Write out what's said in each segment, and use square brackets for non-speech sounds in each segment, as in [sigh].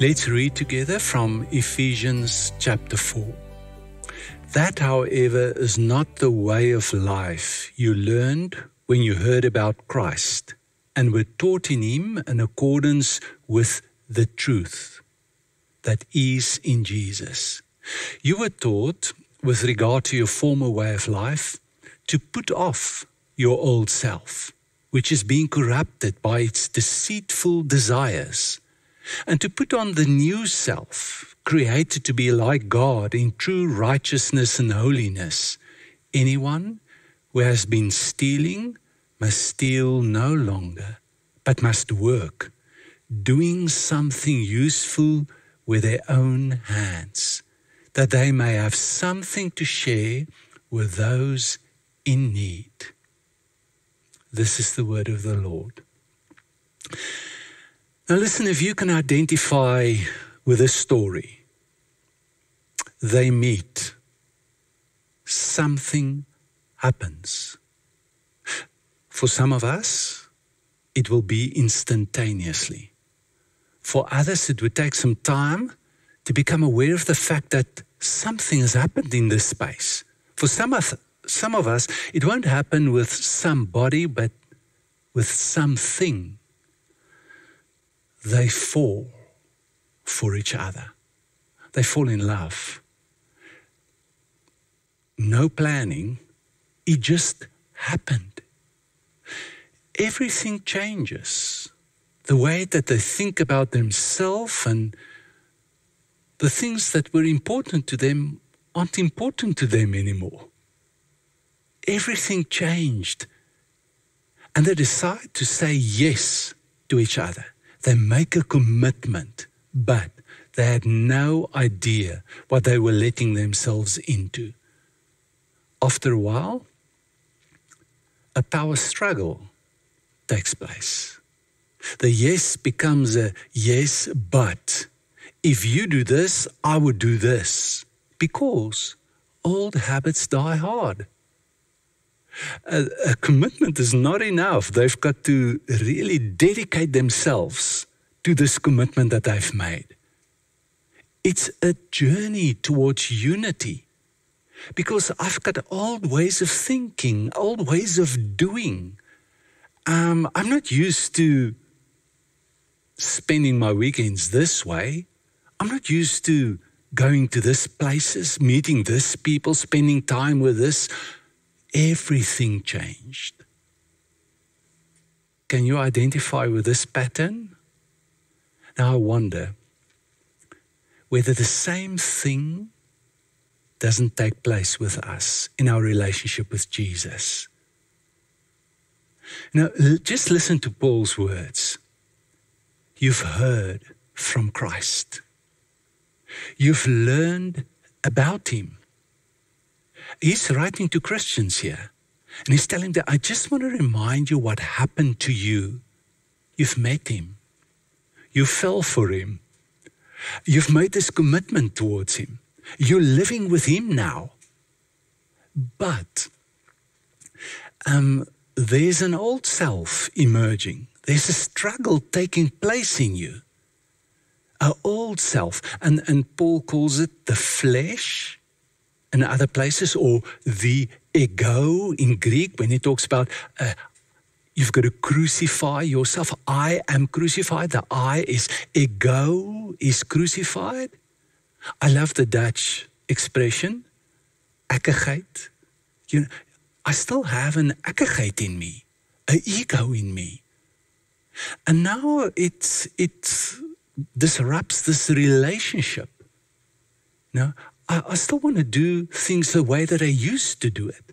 Let's read together from Ephesians chapter 4. That, however, is not the way of life you learned when you heard about Christ and were taught in Him in accordance with the truth that is in Jesus. You were taught, with regard to your former way of life, to put off your old self, which is being corrupted by its deceitful desires, and to put on the new self, created to be like God in true righteousness and holiness. Anyone who has been stealing must steal no longer, but must work, doing something useful with their own hands, that they may have something to share with those in need. This is the word of the Lord. Now, listen, if you can identify with a story, they meet, something happens. For some of us, it will be instantaneously. For others, it would take some time to become aware of the fact that something has happened in this space. For some of, some of us, it won't happen with somebody, but with something. They fall for each other, they fall in love. No planning, it just happened. Everything changes. The way that they think about themselves and the things that were important to them aren't important to them anymore everything changed. And they decide to say yes to each other. They make a commitment, but they had no idea what they were letting themselves into. After a while, a power struggle takes place. The yes becomes a yes, but if you do this, I would do this. Because old habits die hard a, a commitment is not enough. They've got to really dedicate themselves to this commitment that they've made. It's a journey towards unity because I've got old ways of thinking, old ways of doing. Um, I'm not used to spending my weekends this way. I'm not used to going to this places, meeting this people, spending time with this everything changed. Can you identify with this pattern? Now I wonder whether the same thing doesn't take place with us in our relationship with Jesus. Now, just listen to Paul's words. You've heard from Christ. You've learned about him he's writing to Christians here. And he's telling them, I just want to remind you what happened to you. You've met him, you fell for him, you've made this commitment towards him, you're living with him now. But um, there's an old self emerging, there's a struggle taking place in you. An old self, and, and Paul calls it the flesh in other places, or the ego in Greek when he talks about uh, you've got to crucify yourself. I am crucified. The I is ego is crucified. I love the Dutch expression, ekkigheid. You know, I still have an ekkigheid in me, an ego in me. And now it, it disrupts this relationship. Now, I, I still want to do things the way that I used to do it.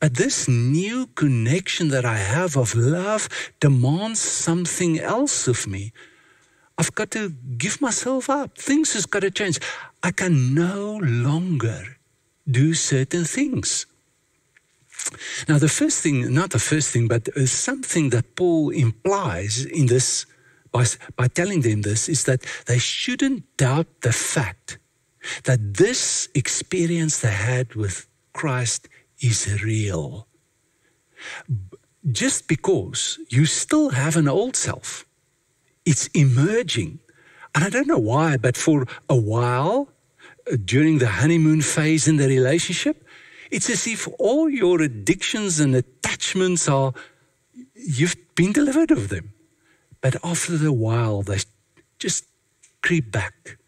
But this new connection that I have of love demands something else of me. I've got to give myself up. Things has got to change. I can no longer do certain things. Now, the first thing, not the first thing, but uh, something that Paul implies in this by, by telling them this is that they shouldn't doubt the fact that this experience they had with Christ is real. Just because you still have an old self, it's emerging. And I don't know why, but for a while, uh, during the honeymoon phase in the relationship, it's as if all your addictions and attachments are, you've been delivered of them. But after a while, they just creep back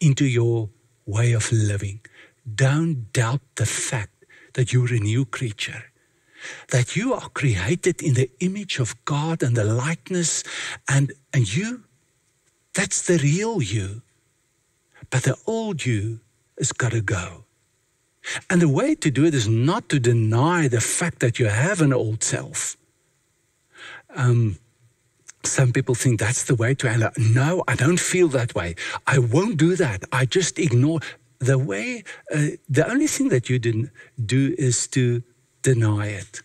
into your way of living. Don't doubt the fact that you're a new creature, that you are created in the image of God and the likeness, and, and you, that's the real you. But the old you has got to go. And the way to do it is not to deny the fact that you have an old self. Um, some people think that's the way to handle. No, I don't feel that way. I won't do that. I just ignore the way. Uh, the only thing that you didn't do is to deny it,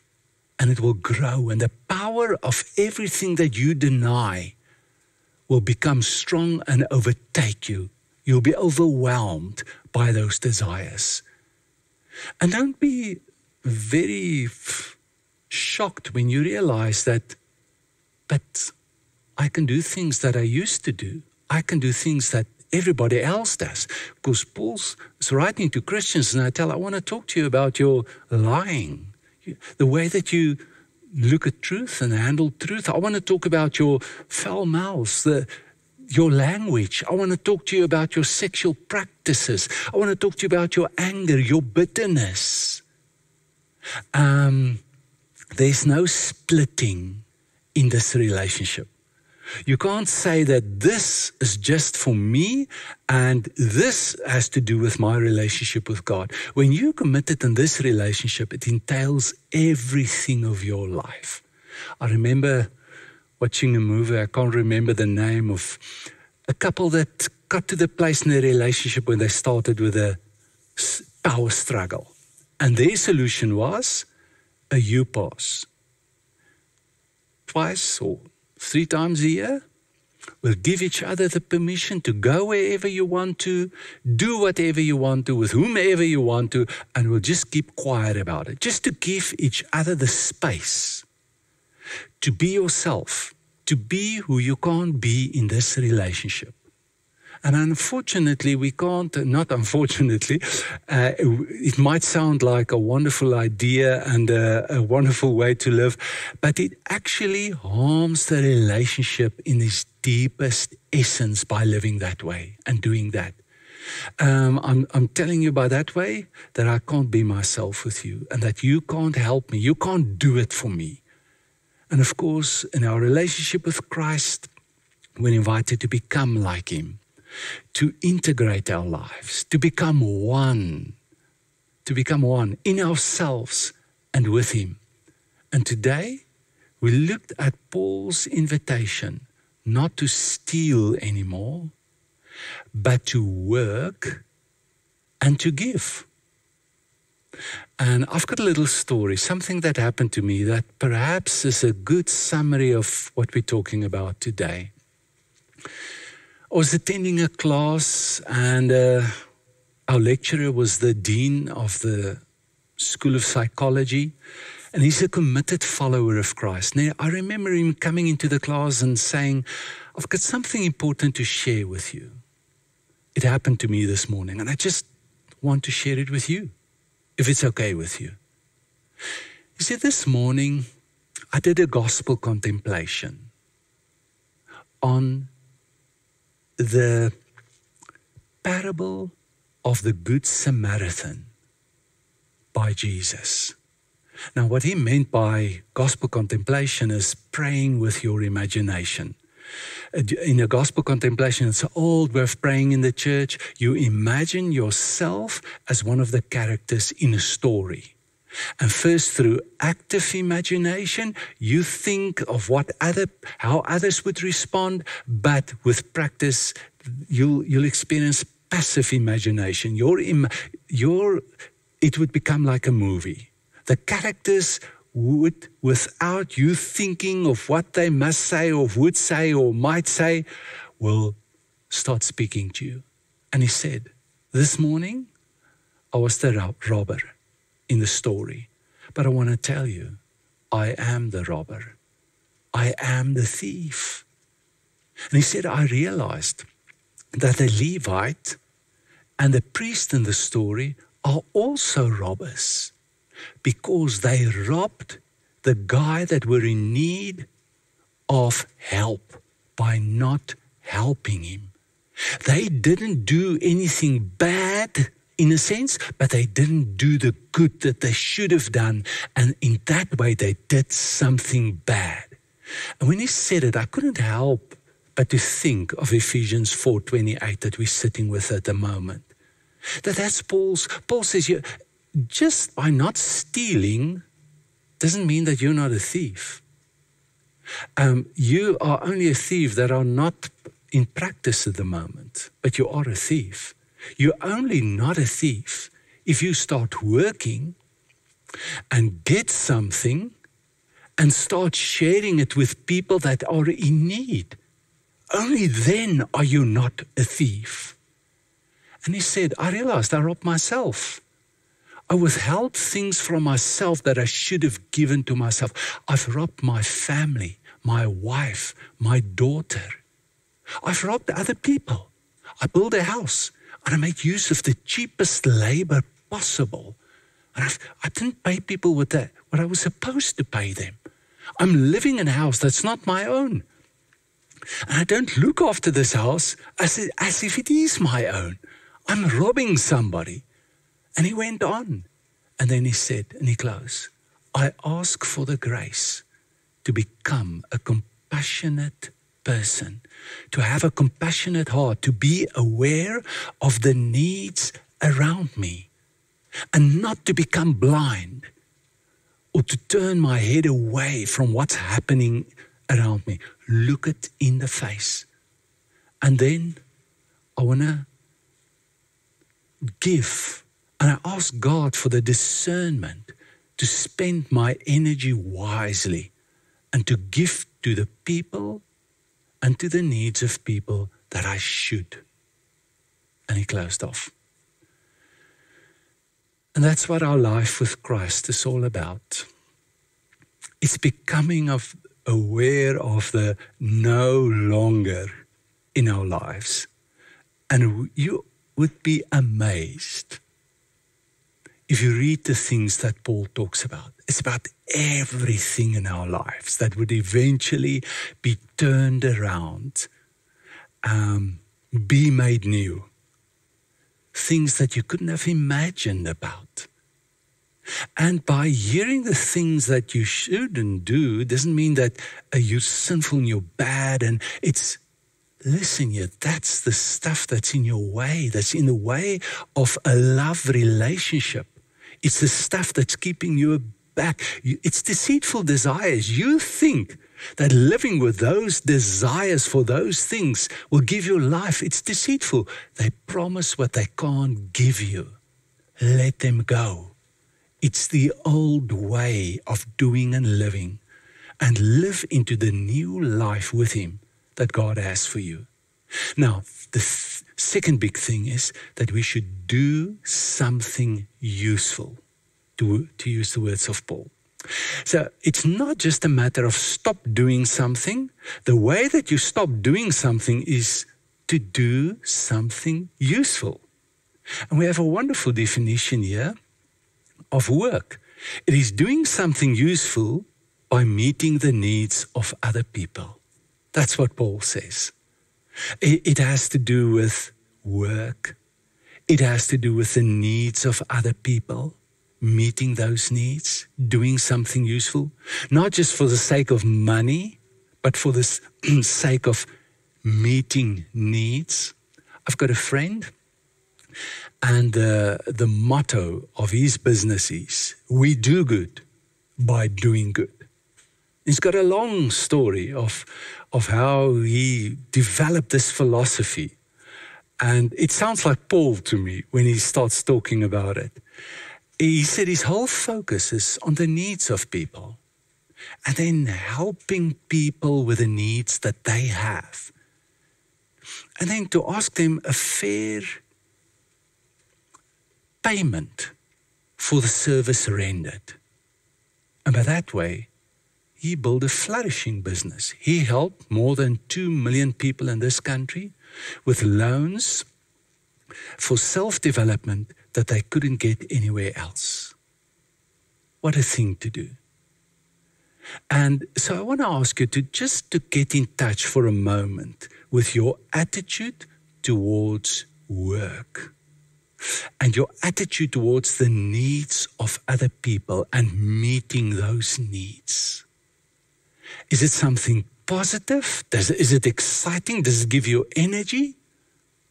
and it will grow. And the power of everything that you deny will become strong and overtake you. You'll be overwhelmed by those desires. And don't be very shocked when you realize that, but I can do things that I used to do. I can do things that everybody else does. Because Paul's writing to Christians, and I tell, I want to talk to you about your lying, the way that you look at truth and handle truth. I want to talk about your foul mouths, the, your language. I want to talk to you about your sexual practices. I want to talk to you about your anger, your bitterness. Um, there's no splitting in this relationship. You can't say that this is just for me and this has to do with my relationship with God. When you committed in this relationship, it entails everything of your life. I remember watching a movie, I can't remember the name of a couple that got to the place in their relationship when they started with a power struggle. And their solution was a hall pass. Twice or three times a year. We'll give each other the permission to go wherever you want to, do whatever you want to, with whomever you want to, and we'll just keep quiet about it. Just to give each other the space to be yourself, to be who you can't be in this relationship. And unfortunately, we can't, not unfortunately, uh, it might sound like a wonderful idea and a, a, wonderful way to live, but it actually harms the relationship in its deepest essence by living that way and doing that. Um, I'm, I'm telling you by that way that I can't be myself with you and that you can't help me. You can't do it for me. And of course, in our relationship with Christ, we're invited to become like Him to integrate our lives, to become one, to become one in ourselves and with Him. And today, we looked at Paul's invitation not to steal anymore, but to work and to give. And I've got a little story, something that happened to me that perhaps is a good summary of what we're talking about today. I was attending a class, and uh, our lecturer was the dean of the School of Psychology, and he's a committed follower of Christ. Now, I remember him coming into the class and saying, I've got something important to share with you. It happened to me this morning, and I just want to share it with you, if it's okay with you. You see, This morning, I did a gospel contemplation on the parable of the Good Samaritan by Jesus. Now, what he meant by gospel contemplation is praying with your imagination. Uh, in a gospel contemplation, it's old way praying in the church. You imagine yourself as one of the characters in a story. And first, through active imagination, you think of what other, how others would respond. But with practice, you'll you'll experience passive imagination. Your Im, your it would become like a movie. The characters would, without you thinking of what they must say or would say or might say, will start speaking to you. And he said, This morning, I was the robber in the story. But I want to tell you, I am the robber. I am the thief. And he said, I realized that the Levite and the priest in the story are also robbers because they robbed the guy that were in need of help by not helping him. They didn't do anything bad in a sense, but they didn't do the good that they should have done. And in that way, they did something bad. And when he said it, I couldn't help but to think of Ephesians 4:28 that we're sitting with at the moment. That that's Paul's Paul says you just by not stealing doesn't mean that you're not a thief. Um, you are only a thief that are not in practice at the moment, but you are a thief. You're only not a thief if you start working and get something and start sharing it with people that are in need. Only then are you not a thief. And he said, I realized I robbed myself. I withheld things from myself that I should have given to myself. I've robbed my family, my wife, my daughter. I've robbed other people. I built a house and I make use of the cheapest labor possible. And I've, I didn't pay people with that, what I was supposed to pay them. I'm living in a house that's not my own. And I don't look after this house as, as if it is my own. I'm robbing somebody. And he went on. And then he said, and he closed, I ask for the grace to become a compassionate person, to have a compassionate heart, to be aware of the needs around me, and not to become blind or to turn my head away from what's happening around me. Look it in the face. And then I want to give and I ask God for the discernment to spend my energy wisely and to give to the people and to the needs of people that I should. And he closed off. And that's what our life with Christ is all about. It's becoming of aware of the no longer in our lives. And you would be amazed if you read the things that Paul talks about. It's about everything in our lives that would eventually be turned around, um, be made new. Things that you couldn't have imagined about. And by hearing the things that you shouldn't do doesn't mean that uh, you're sinful and you're bad. And it's, listen, yeah, that's the stuff that's in your way, that's in the way of a love relationship. It's the stuff that's keeping you back. It's deceitful desires. You think that living with those desires for those things will give you life. It's deceitful. They promise what they can't give you. Let them go. It's the old way of doing and living, and live into the new life with Him that God has for you. Now, the th- second big thing is that we should do something useful, to, to use the words of Paul. So it's not just a matter of stop doing something. The way that you stop doing something is to do something useful. And we have a wonderful definition here of work. It is doing something useful by meeting the needs of other people. That's what Paul says. It, has to do with work, it has to do with the needs of other people, meeting those needs, doing something useful, not just for the sake of money, but for the [clears throat] sake of meeting needs. I've got a friend and uh, the motto of his business is we do good by doing good. He's got a long story of, of how he developed this philosophy. And it sounds like Paul to me when he starts talking about it. He said his whole focus is on the needs of people and then helping people with the needs that they have. And then to ask them a fair payment for the service rendered. And by that way, he built a flourishing business. He helped more than 2 million people in this country with loans for self development that they couldn't get anywhere else. What a thing to do. And so I want to ask you to just to get in touch for a moment with your attitude towards work and your attitude towards the needs of other people and meeting those needs. Is it something positive? Does, is it exciting? Does it give you energy?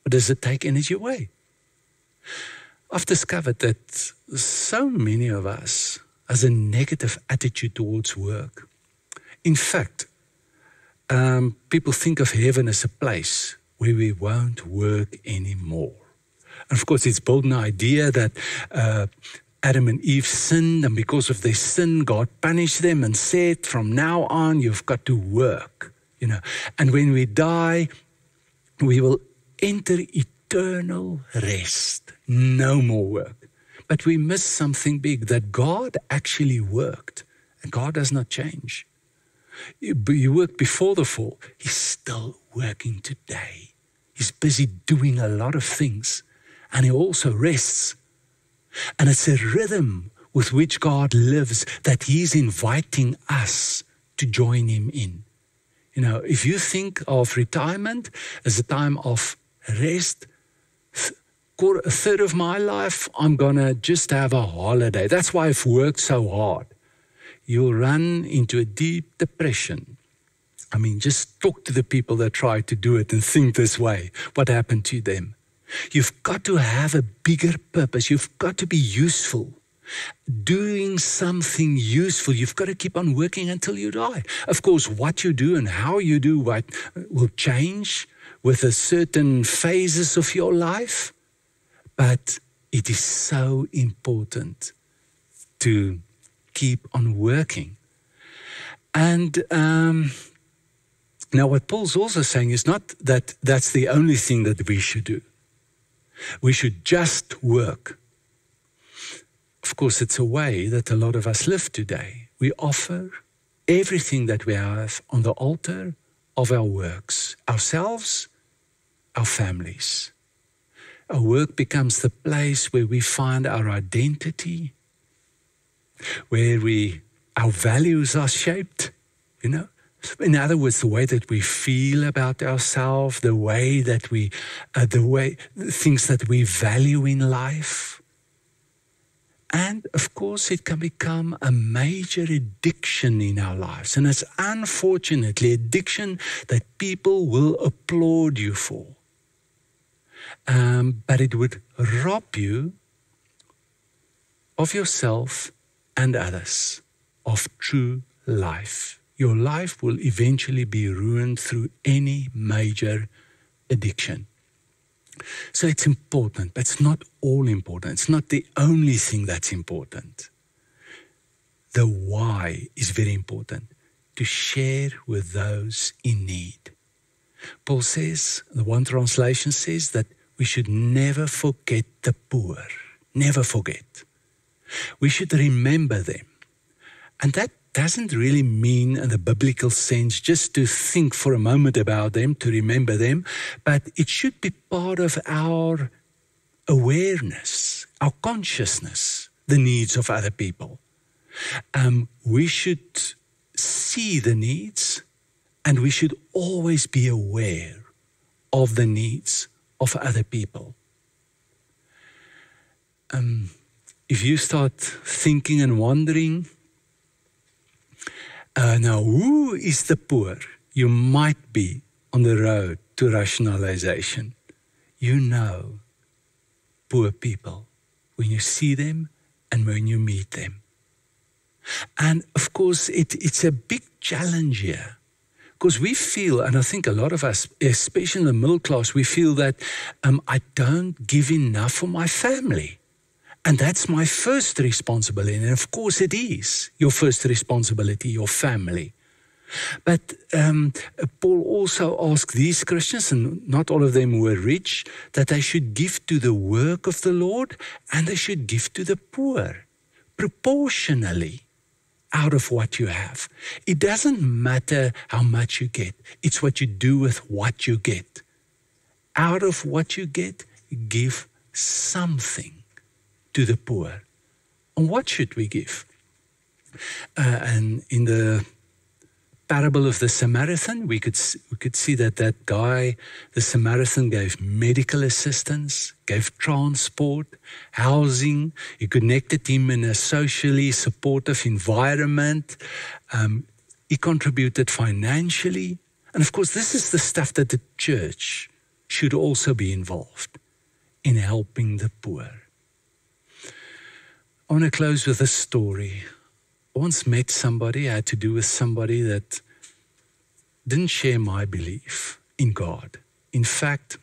Or does it take energy away? I've discovered that so many of us has a negative attitude towards work. In fact, um, people think of heaven as a place where we won't work anymore. And of course, it's built an idea that uh, Adam and Eve sinned, and because of their sin, God punished them and said, From now on, you've got to work. You know, and when we die, we will enter eternal rest. No more work. But we miss something big that God actually worked, and God does not change. He worked before the fall, He's still working today. He's busy doing a lot of things, and He also rests and it's a rhythm with which God lives that He's inviting us to join Him in. You know, if you think of retirement as a time of rest, a third of my life, I'm going to just have a holiday. That's why I've worked so hard. You'll run into a deep depression. I mean, just talk to the people that try to do it and think this way. What happened to them? You've got to have a bigger purpose. You've got to be useful. Doing something useful. You've got to keep on working until you die. Of course, what you do and how you do what will change with a certain phases of your life. But it is so important to keep on working. And um, now, what Paul's also saying is not that that's the only thing that we should do. We should just work. Of course, it's a way that a lot of us live today. We offer everything that we have on the altar of our works, ourselves, our families. Our work becomes the place where we find our identity, where we our values are shaped, you know. In other words, the way that we feel about ourselves, the way that we, uh, the way, things that we value in life. And of course, it can become a major addiction in our lives. And it's unfortunately addiction that people will applaud you for. Um, but it would rob you of yourself and others of true life your life will eventually be ruined through any major addiction. So it's important, but it's not all important. It's not the only thing that's important. The why is very important to share with those in need. Paul says, the one translation says that we should never forget the poor. Never forget. We should remember them. And that doesn't really mean in the biblical sense just to think for a moment about them, to remember them, but it should be part of our awareness, our consciousness, the needs of other people. Um, we should see the needs and we should always be aware of the needs of other people. Um, if you start thinking and wondering, uh, now, who is the poor? You might be on the road to rationalization. You know poor people when you see them and when you meet them. And of course, it, it's a big challenge here because we feel, and I think a lot of us, especially in the middle class, we feel that um, I don't give enough for my family. And that's my first responsibility. And of course, it is your first responsibility, your family. But um, Paul also asked these Christians, and not all of them were rich, that they should give to the work of the Lord and they should give to the poor proportionally out of what you have. It doesn't matter how much you get, it's what you do with what you get. Out of what you get, give something to the poor. And what should we give? Uh, and in the parable of the Samaritan, we could we could see that that guy, the Samaritan, gave medical assistance, gave transport, housing. He connected him in a socially supportive environment. Um, he contributed financially, and of course, this is the stuff that the church should also be involved in helping the poor. I want to close with a story I once met somebody, I had to do with somebody that didn't share my belief in God. In fact,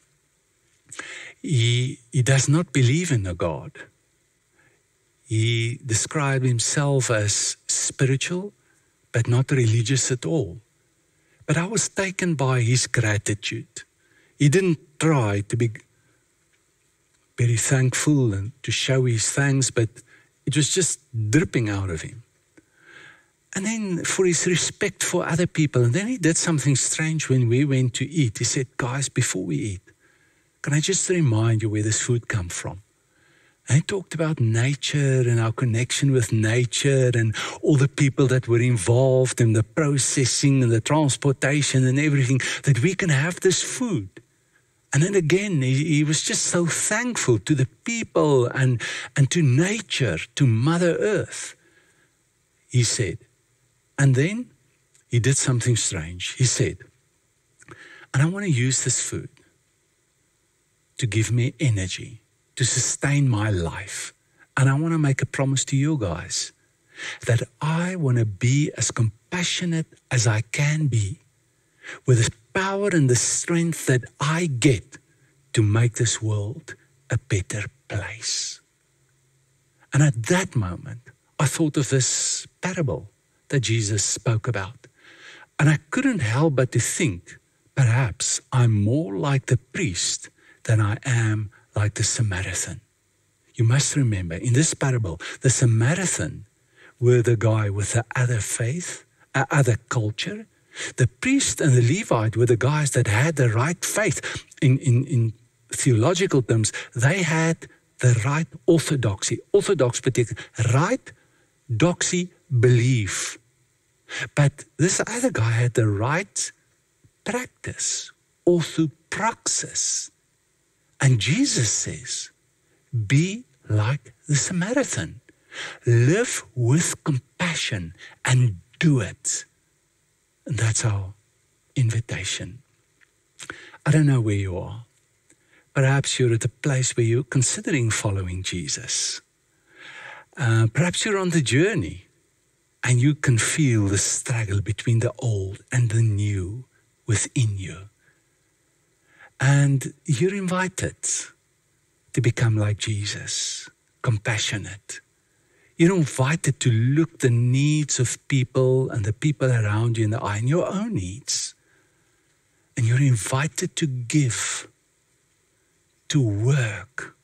he, he does not believe in a God. He described himself as spiritual, but not religious at all. But I was taken by his gratitude. He didn't try to be very thankful and to show his thanks, but it was just dripping out of him. And then for his respect for other people. And then he did something strange when we went to eat. He said, Guys, before we eat, can I just remind you where this food come from? And he talked about nature and our connection with nature and all the people that were involved in the processing and the transportation and everything, that we can have this food. And then again, he, he, was just so thankful to the people and, and to nature, to Mother Earth. He said, and then he did something strange. He said, And I want to use this food to give me energy, to sustain my life. And I want to make a promise to you guys that I want to be as compassionate as I can be with the power and the strength that I get to make this world a better place. And at that moment, I thought of this parable that Jesus spoke about. And I couldn't help but to think perhaps I'm more like the priest than I am like the Samaritan. You must remember, in this parable, the Samaritan were the guy with the other faith, uh, other culture. The priest and the Levite were the guys that had the right faith. In, in, in theological terms, they had the right orthodoxy. Orthodox betekent right doxy belief. But this other guy had the right practice, orthopraxis. And Jesus says, be like the Samaritan. Live with compassion and do it. And that's our invitation. I don't know where you are. Perhaps you're at a place where you're considering following Jesus. Uh, perhaps you're on the journey and you can feel the struggle between the old and the new within you. And you're invited to become like Jesus, compassionate. You're invited to look the needs of people and the people around you in the eye and your own needs. And you're invited to give, to work,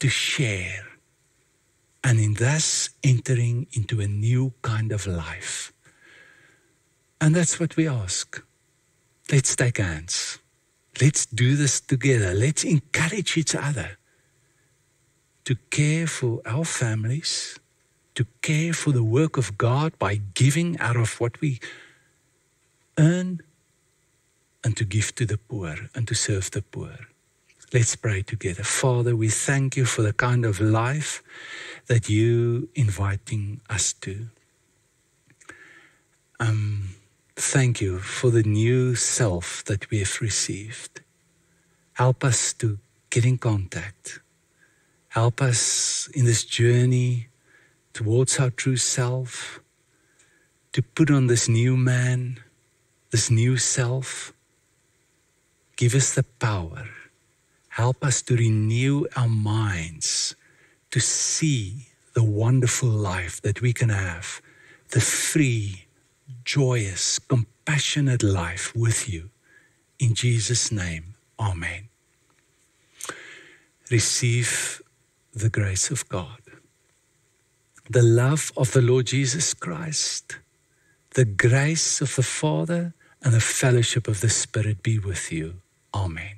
to share and in thus entering into a new kind of life. And that's what we ask. Let's take hands. Let's do this together. Let's encourage each other to care for our families, to care for the work of God by giving out of what we earn, and to give to the poor and to serve the poor. Let's pray together. Father, we thank you for the kind of life that you inviting us to. Um, thank you for the new self that we have received. Help us to get in contact. Help us in this journey towards our true self to put on this new man, this new self. Give us the power. Help us to renew our minds to see the wonderful life that we can have, the free, joyous, compassionate life with you. In Jesus' name, Amen. Receive the grace of God. the love of the Lord Jesus Christ, the grace of the Father, and the fellowship of the Spirit be with you. Amen.